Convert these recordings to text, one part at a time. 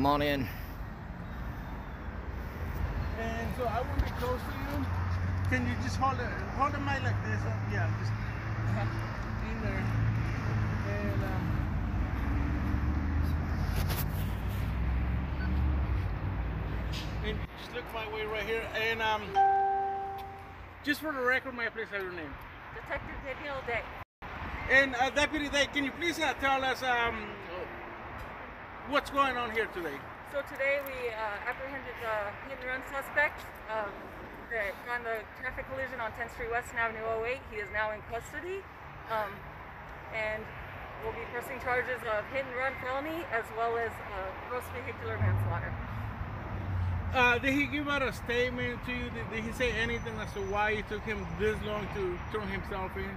Come on in. And so I want to be close to you. Can you just hold it, hold the mic like this? Uh, yeah, just in there. And um, and just look my way right here. And um, just for the record, may I please have your name? Detective Daniel Day. And uh, Deputy Day, can you please uh, tell us um, what's going on here today? So today we uh, apprehended the hit and run suspect um, that in the traffic collision on 10th Street West and Avenue O-8. He is now in custody. Um, and we'll be pressing charges of hit and run felony as well as uh, gross vehicular manslaughter. Uh, did he give out a statement to you? Did, did he say anything as to why it took him this long to turn himself in?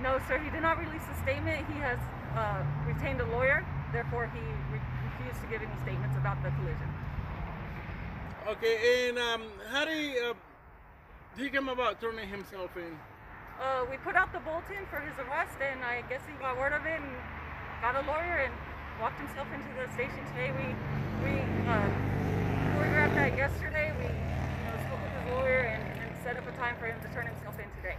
No, sir, he did not release a statement. He has uh, retained a lawyer, therefore he re- refused to give any statements about the collision. Okay, and um, how did he, uh, did he come about turning himself in? Uh, we put out the bulletin for his arrest, and I guess he got word of it and got a lawyer and walked himself into the station today. We we uh, choreographed that yesterday. We you know, spoke with his lawyer and, and set up a time for him to turn himself in today.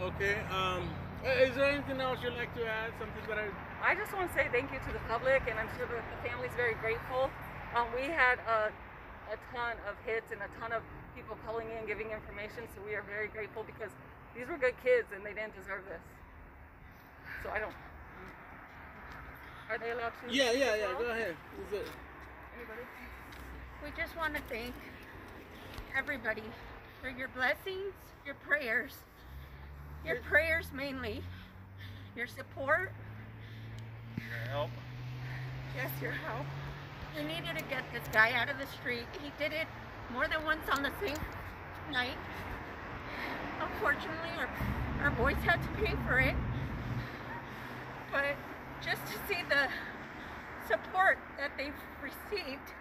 Okay, um, there anything else you'd like to add? Something that I, I just want to say thank you to the public, and I'm sure that the family's very grateful. Um, we had a, a ton of hits and a ton of people calling in, giving information, so we are very grateful because these were good kids and they didn't deserve this. So I don't. Are they allowed to? yeah, yeah, yeah, go ahead. Is it, Anybody? We just want to thank everybody for your blessings, your prayers, your prayers mainly, your support. Your help. Yes, your help. We needed to get this guy out of the street. He did it more than once on the same night. Unfortunately, our, our boys had to pay for it. But just to see the support that they've received,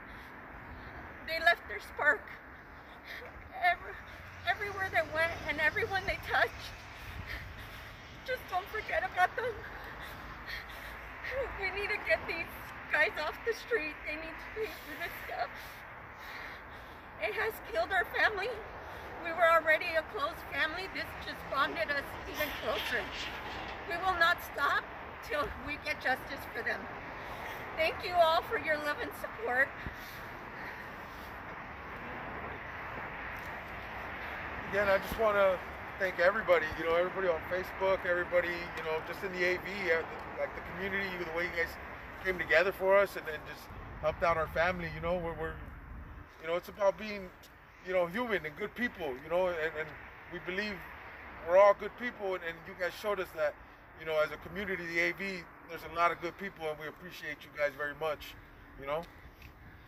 they left their spark Every, everywhere they went and everyone they touched. Forget about them. We need to get these guys off the street. They need to pay for this stuff. It has killed our family. We were already a close family. This just bonded us even closer. We will not stop till we get justice for them. Thank you all for your love and support. Again, I just want to thank everybody. You know, everybody on Facebook, everybody. You know, just in the AV, uh, like the community, the way you guys came together for us, and then just helped out our family. You know, we're, we're you know, it's about being, you know, human and good people. You know, and, and we believe we're all good people, and, and you guys showed us that. You know, as a community, the AV, there's a lot of good people, and we appreciate you guys very much. You know,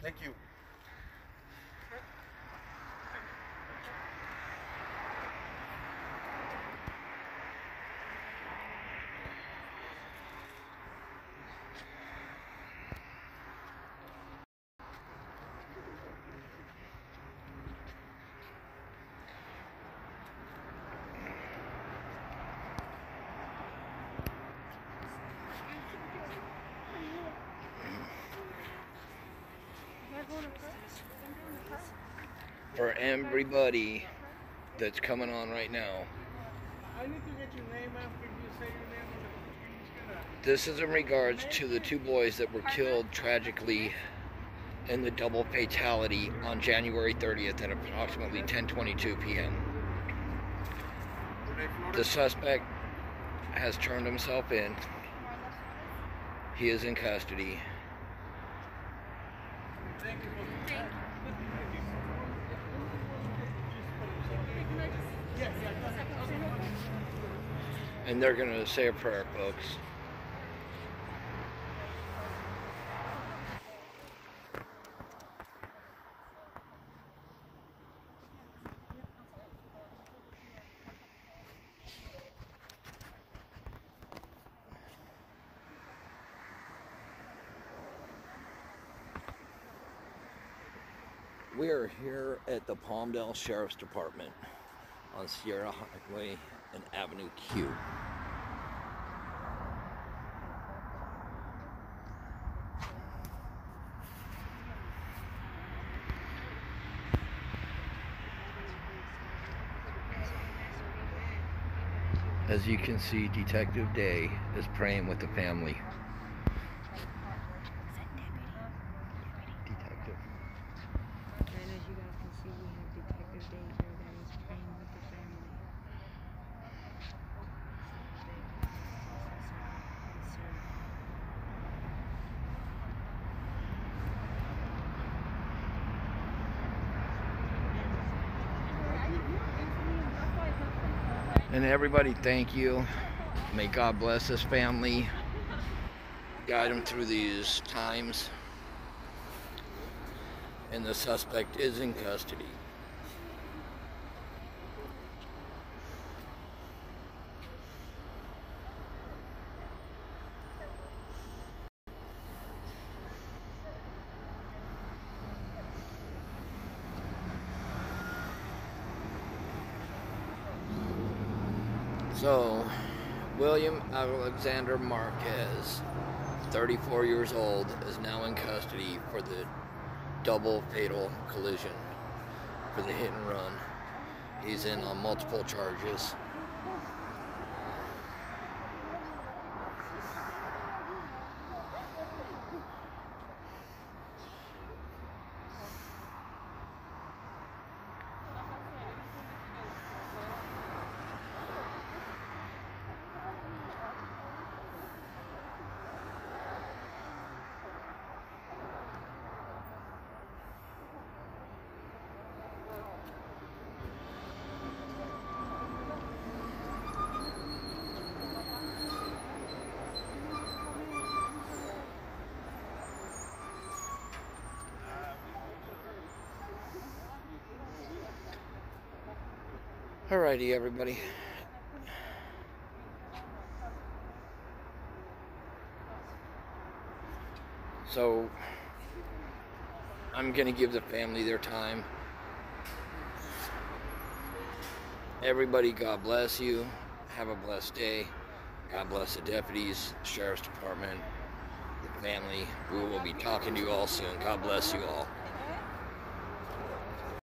thank you. For everybody that's coming on right now, this is in regards to the two boys that were killed tragically in the double fatality on January 30th at approximately 10:22 p.m. The suspect has turned himself in. He is in custody. Thank you. Thank Yes, yeah, go ahead. And they're going to say a prayer, folks. We are here at the Palmdale Sheriff's Department on Sierra Highway and Avenue Q. As you can see, Detective Day is praying with the family. And everybody, thank you. May God bless this family. Guide them through these times. And the suspect is in custody. So, William Alexander Marquez, 34 years old, is now in custody for the double fatal collision for the hit and run. He's in on multiple charges. Alrighty, everybody. So, I'm gonna give the family their time. Everybody, God bless you. Have a blessed day. God bless the deputies, sheriff's department, the family. We will be talking to you all soon. God bless you all.